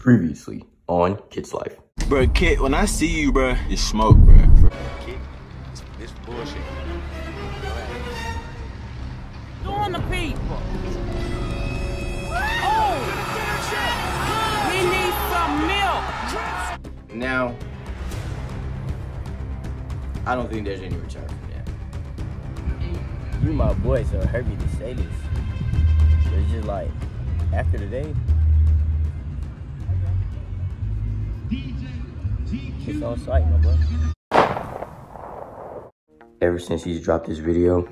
Previously on Kitt's Life. Bro, kid, when I see you, bro, you smoke, bro. Kid, this, this bullshit. on the people. Oh! We need some milk. Now, I don't think there's any return from that. You my boy, so it hurt me to say this. It's just like, after the day, it's on sight, my boy. Ever since he's dropped this video,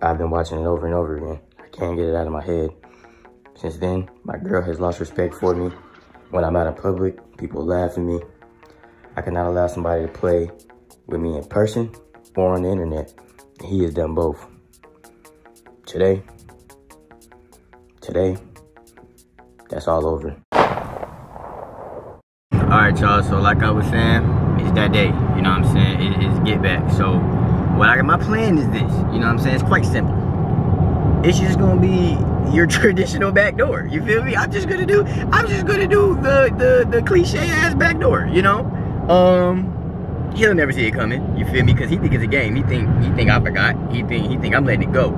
I've been watching it over and over again. I can't get it out of my head. Since then, my girl has lost respect for me. When I'm out in public, people laugh at me. I cannot allow somebody to play with me in person or on the internet. He has done both. Today, today, that's all over. All right, y'all. So like I was saying, it's that day. You know what I'm saying? It, it's get back. So what I my plan is this. You know what I'm saying? It's quite simple. It's just gonna be your traditional back door. You feel me? I'm just gonna do. I'm just gonna do the the the cliche ass back door. You know? Um. He'll never see it coming. You feel me? Because he think it's a game. He think he think I forgot. He think he think I'm letting it go.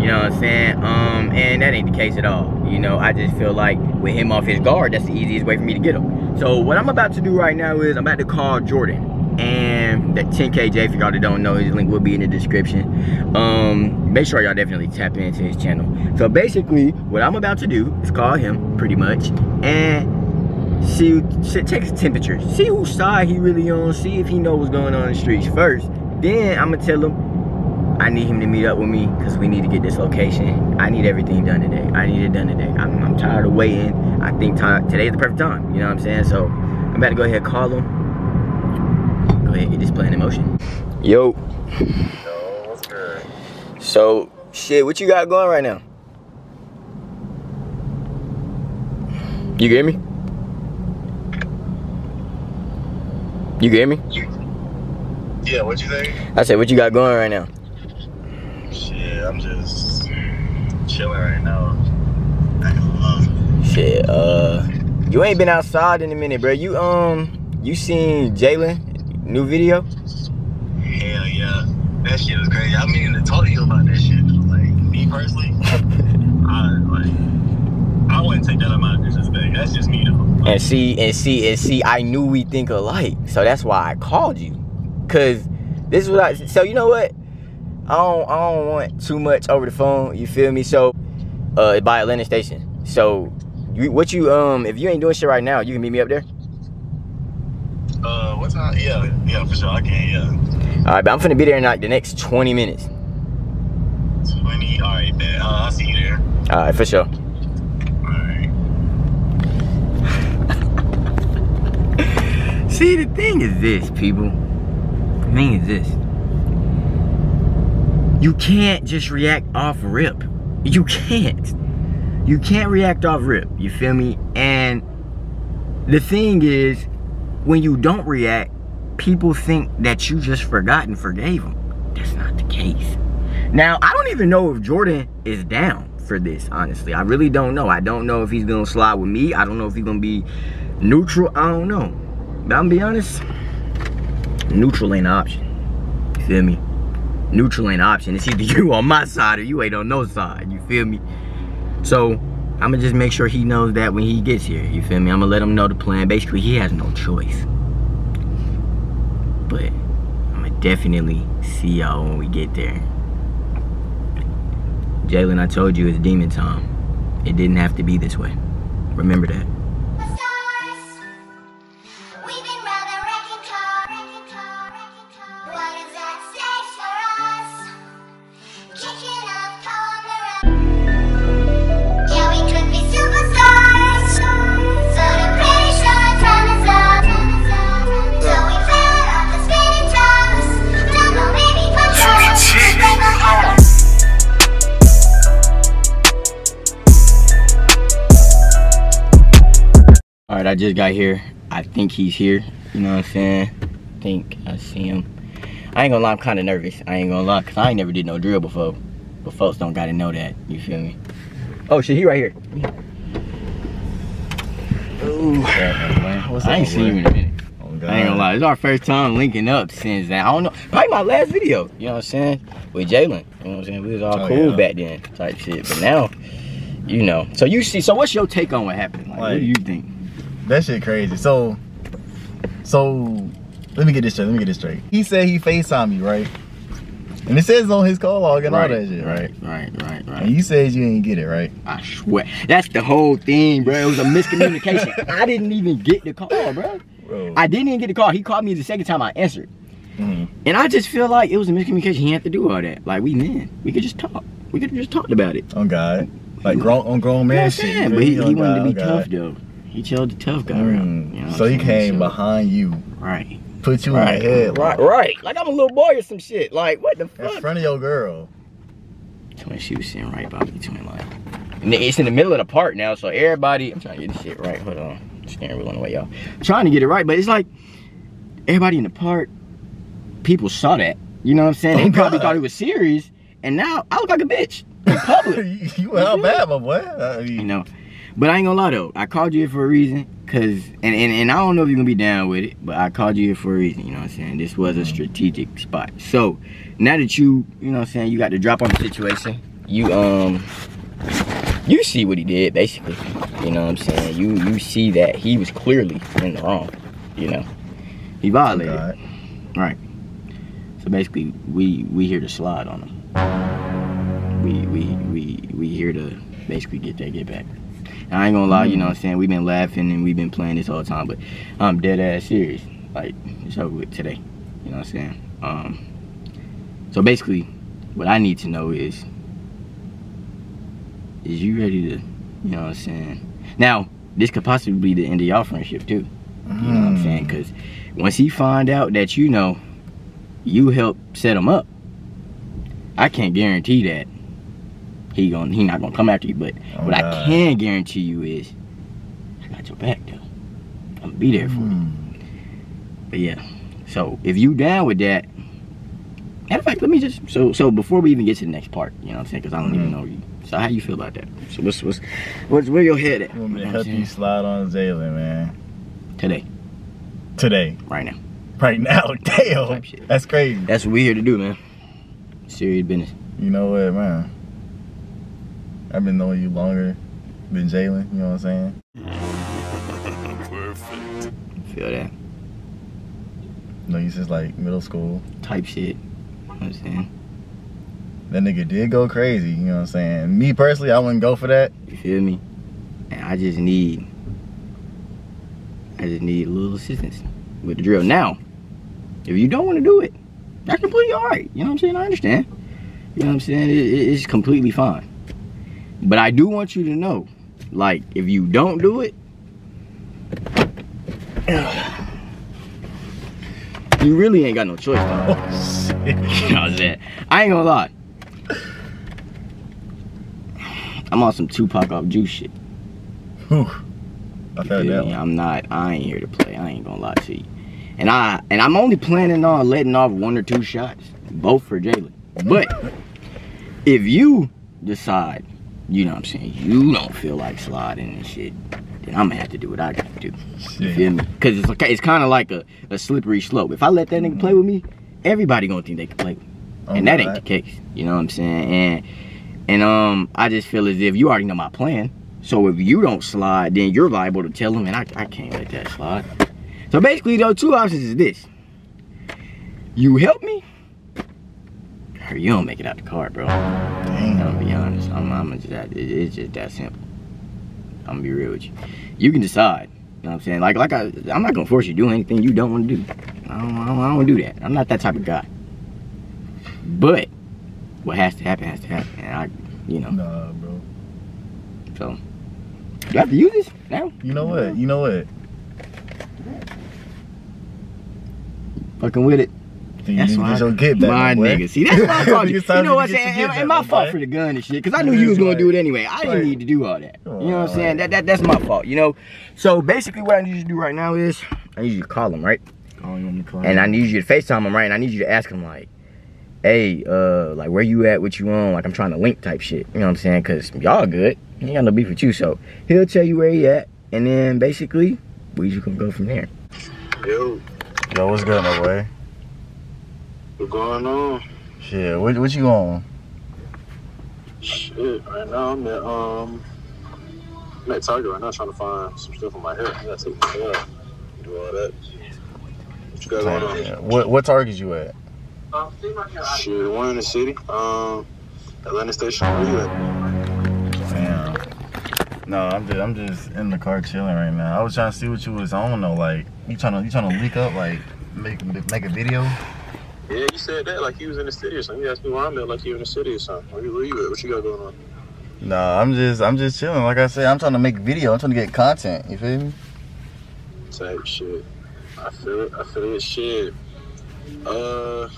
You know what I'm saying? Um, and that ain't the case at all. You know, I just feel like with him off his guard, that's the easiest way for me to get him. So what I'm about to do right now is I'm about to call Jordan. And that 10KJ, if y'all don't know, his link will be in the description. Um, make sure y'all definitely tap into his channel. So basically, what I'm about to do is call him, pretty much, and see, take his temperature. See whose side he really on. See if he know what's going on in the streets first. Then I'm gonna tell him I need him to meet up with me because we need to get this location. I need everything done today. I need it done today. I'm, I'm tired of waiting. I think today is the perfect time. You know what I'm saying? So I'm about to go ahead and call him. Go ahead and get this plan in motion. Yo. Yo, what's good? So, shit, what you got going right now? You get me? You get me? Yeah, what you think? I said, what you got going right now? I'm just chilling right now. I ain't gonna lie. Shit, uh, you ain't been outside in a minute, bro. You um, you seen Jalen new video? Hell yeah. That shit was crazy. I mean to talk to you about that shit. Like, me personally, I like I wouldn't take that amount of disrespect. That's just me though. And see, and see, and see, I knew we think alike, so that's why I called you. Cause this is what I. So you know what? I don't, I don't want too much over the phone. You feel me? So, uh, by Atlantic Station. So, you, what you um, if you ain't doing shit right now, you can meet me up there. Uh, what time? Yeah, yeah, for sure. I can, yeah. All right, but I'm finna be there in like the next 20 minutes. 20. All right, man. Uh, I'll see you there. All right, for sure. All right. See, the thing is this, people. The thing is this. You can't just react off rip. You can't. You can't react off rip. You feel me? And the thing is, when you don't react, people think that you just forgot and forgave them. That's not the case. Now, I don't even know if Jordan is down for this, honestly. I really don't know. I don't know if he's gonna slide with me. I don't know if he's gonna be neutral. I don't know. But I'm gonna be honest, neutral ain't an option. You feel me? Neutral ain't an option. It's either you on my side or you ain't on no side. You feel me? So I'm gonna just make sure he knows that when he gets here. You feel me? I'm gonna let him know the plan. Basically, he has no choice. But I'm gonna definitely see y'all when we get there. Jalen, I told you it's demon time. It didn't have to be this way. Remember that. I just got here. I think he's here. You know what I'm saying? I think I see him. I ain't gonna lie, I'm kind of nervous. I ain't gonna lie, cause I ain't never did no drill before. But folks don't gotta know that. You feel me? Oh shit, he right here. Ooh. I ain't seen you in a minute. Oh, God. I ain't gonna lie. It's our first time linking up since then. I don't know. Probably my last video. You know what I'm saying? With Jalen. You know what I'm saying? We was all Oh, cool yeah. back then, type shit. But now, you know. So you see. So what's your take on what happened? Like, what do you think? That shit crazy. So, so let me get this straight. Let me get this straight. He said he FaceTime you, right? And it says on his call log and all that shit, right? Right. Right. Right. And you said you didn't get it, right? I swear. That's the whole thing, bro. It was a miscommunication. I didn't even get the call, bro. Bro. I didn't even get the call. He called me the second time I answered. Mhm. And I just feel like it was a miscommunication. He had to do all that. Like we men, we could just talk. We could have just talked about it. On God. Like grown on grown You know man shit. But he, he wanted to be tough though. He chose the tough guy God. route. Mm. You know so he saying? came So- behind you, Right. put you Right. in the head, Right. Right. Like I'm a little boy or some shit. Like what the fuck? in fuck? front of your girl. Twin, she was sitting right by me, twin. Like, and it's in the middle of the park now, so everybody. I'm trying to get this shit right. Hold on, steering wheel on the way, y'all. trying to get it right, but it's like everybody in the park. People saw that. You know what I'm saying? Oh, they probably God. thought it was serious, and now I look like a bitch in public. you you went out bad, my boy. I you know. But I ain't gonna lie though, I called you here for a reason, cause and, and and I don't know if you're gonna be down with it, but I called you here for a reason. You know what I'm saying? This was a strategic spot. So now that you, you know what I'm saying, you got the drop on the situation, you um, you see what he did basically. You know what I'm saying? You you see that he was clearly in the wrong. You know, he violated. God. Right. So basically, we we here to slide on him. We we we we here to basically get that get back. And I ain't gonna lie, you know what I'm saying? We've been laughing and we've been playing this all the time, but I'm dead ass serious. Like it's over with today. You know what I'm saying? Um. So basically, what I need to know is, is you ready to, you know what I'm saying? Now, this could possibly be the end of y'all friendship too. You know what I'm saying? Mm. Because once he find out that you know you helped set him up, I can't guarantee that he gon' he not gonna come after you. But Oh, what I can guarantee you is I got your back though. I'm gonna be there for you. Mm. But yeah. So if you down with that, matter of fact, let me just so so before we even get to the next part, you know what I'm saying? Because I don't even Mhm. know you. So how you feel about that? So what's what's what's where your head at? You want me to know what I'm help you slide on Jalen, man. today, Today. right now. Right now. Damn. That's crazy. That's what we here to do, man. Serious business. You know what, man? I've been knowing you longer than Jalen, you know what I'm saying? Feel that No, you since like middle school. type shit. You know what I'm saying? That nigga did go crazy, you know what I'm saying? Me personally, I wouldn't go for that. You feel me? And I just need, I just need a little assistance with the drill. Now, if you don't want to do it, that's completely all right. You know what I'm saying? I understand. You know what I'm saying? It, it- it's completely fine. But I do want you to know, like, if you don't do it, you really ain't got no choice. Though. Oh shit. You know what I'm saying? I ain't gonna lie. I'm on some Tupac off juice shit. Whew. I felt that. Me? I'm not. I ain't here to play. I ain't gonna lie to you. And I and I'm only planning on letting off one or two shots, both for Jalen. But if you decide, you know what I'm saying, you don't feel like sliding and shit, then I'm gonna have to do what I gotta do. You feel me? Because it's okay. It's kind of like a, a slippery slope. If I let that nigga play with me, everybody gonna think they can play with me. Oh, and that ain't the case. You know what I'm saying? And and um, I just feel as if you already know my plan. So if you don't slide, then you're liable to tell them, and I, I can't let that slide. So basically, those two options is this: you help me, or you don't make it out the car, bro. Damn. gonna I'm, I'm just that. it- It's just that simple. I'm gonna be real with you. You can decide. You know what I'm saying? Like, like I, I'm not gonna force you to do anything you don't want to do. I don't, I don't, I don't do that. I'm not that type of guy. But what has to happen has to happen, and I, you know, Nah, bro. so do I have to use this now? You know what? You know what? Fucking with it. Then you That's need to why. get get back, my boy. nigga. See, that's why I called you. Nigga, it's time You know what I'm saying? And, and my my fault for the gun and shit, because I knew you was gonna do it anyway. I didn't Right. need to do all that. You know what I'm saying? That, that that's my fault. You know. So basically, what I need you to do right now is I need you to call him, right? Oh, you want me to call And? I need you to FaceTime him, right? And I need you to ask him like, hey, uh, like where you at, what you on? Like I'm trying to link type shit. You know what I'm saying? Cause y'all good. He ain't got no beef with you. So he'll tell you where he at. and then basically we just gonna go from there. Yo, Yo, what's good, my boy? What's going on? Shit, what, what you on? Shit, right now I'm at um I'm at Target right now trying to find some stuff for my hair. I gotta take my hair out, do all that. What you got going on? Yeah. What what Target you at? Shit, one in the city. Um Atlantic Station, where you at? Damn. No, I'm just I'm just in the car chilling right now. I was trying to see what you was on though. Like you trying to you trying to leak up like make make a video? Yeah, you said that like you was in the city or something. You asked me where I'm at like you in the city or something. Where you, where you at? What you got going on? Nah, I'm just I'm just chilling. Like I said, I'm trying to make video. I'm trying to get content. You feel me? Type shit. I feel it. I feel it. Shit. Uh,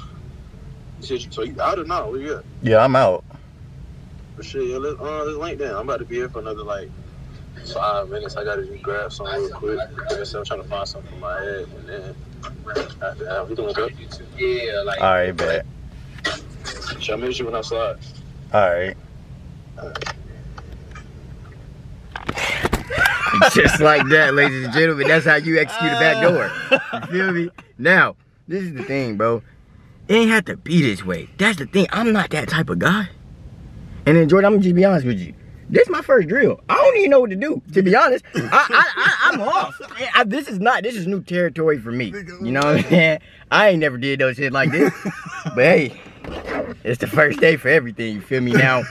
shit, so you out or not? Where you at? Yeah, I'm out. For sure. yeah, let's, uh, let's link down. I'm about to be here for another like five minutes. I gotta just grab something real quick. I said, I'm trying to find something for my head, and then after we gonna go. Yeah, like. All right, bet. Shall I meet you when I slide? All right. just like that, ladies and gentlemen. That's how you execute a back door. You feel me? Now, this is the thing, bro. It ain't have to be this way. That's the thing. I'm not that type of guy. And then Jordan, I'm gonna just be honest with you. This is my first drill. I don't even know what to do. To be honest, I, I'm off. I, this is not. This is new territory for me. You know what I'm saying? I ain't never did no shit like this. But hey, it's the first day for everything. You feel me? Now,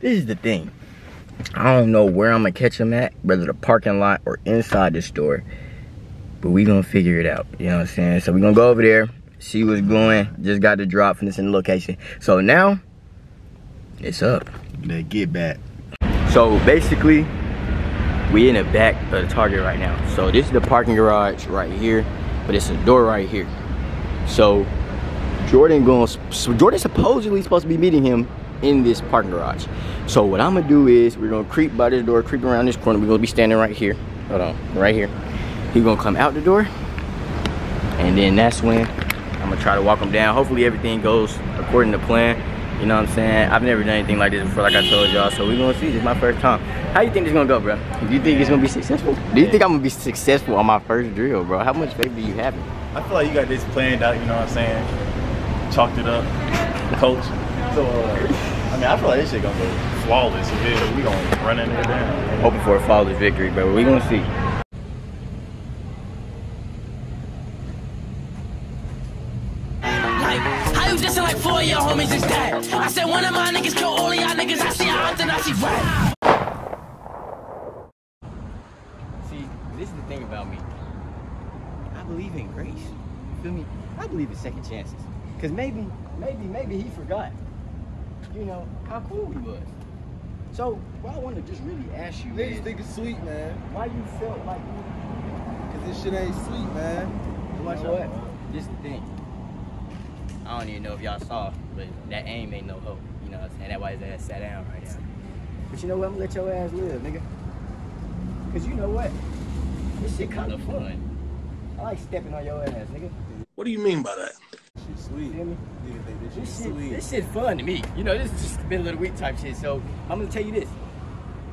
this is the thing. I don't know where I'm gonna catch him at, whether the parking lot or inside the store. But we gonna figure it out. You know what I'm saying? So we gonna go over there, see what's going. Just got the drop from this in the location. So now, it's up. Then get back. So basically, we in the back of the Target right now. So this is the parking garage right here, but it's a door right here. So Jordan going, so Jordan's supposedly supposed to be meeting him in this parking garage. So what I'm gonna do is we're gonna creep by this door, creep around this corner. We're gonna be standing right here. Hold on, right here. He's gonna come out the door, and then that's when I'm gonna try to walk him down. Hopefully everything goes according to plan. You know what I'm saying? I've never done anything like this before, like I told y'all. So we're gonna see. This is my first time. How you think this gonna go, bro? Do you think it's gonna be successful? Do you think I'm gonna be successful on my first drill, bro? How much faith do you have in? I feel like you got this planned out. You know what I'm saying? Chalked it up, coach. So uh, I mean, I feel like this shit gonna go flawless. You feel? We gonna run in there down. Hoping for a flawless victory, bro. We gonna see. Like, how you dissing like four of your homies is dead? I said one of my niggas killed all of y'all niggas. I see how often I see right. See, this is the thing about me. I believe in grace. You feel me? I believe in second chances. Cause maybe, maybe, maybe he forgot. You know how cool we was. So, what I want to just really ask you Niggas is, think it's sweet, man. why you felt like you Cause this shit ain't sweet, man. You know what? This is the thing. I don't even know if y'all saw, but that aim ain't no hope. You know what I'm saying? That's why his ass sat down right now. But you know what? I'm gonna let your ass live, nigga. Cause you know what? This shit kinda fun. I like stepping on your ass, nigga. What do you mean by that? Shit sweet. Feel me? Nigga think this shit This shit, sweet. this shit fun to me. You know, this is just middle of the week type shit. So I'm gonna tell you this.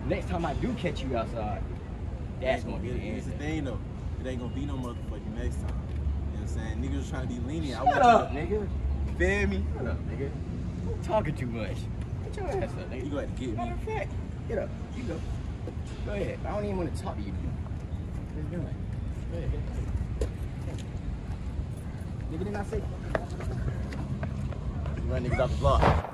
Next time I do catch you outside, that's gonna be the Here's the end. thing though. It ain't gonna be no motherfucking next time. You know what I'm saying? Niggas was trying to be lenient. I Shut want up, you nigga. Feel me. Shut up, nigga. You talking too much. Get your ass up, nigga. You gonna have to get Matter me. of fact, get up. You go. Go ahead. I don't even want to talk to you. Let's do it. Go ahead. Nigga, didn't I say? You run niggas off the block.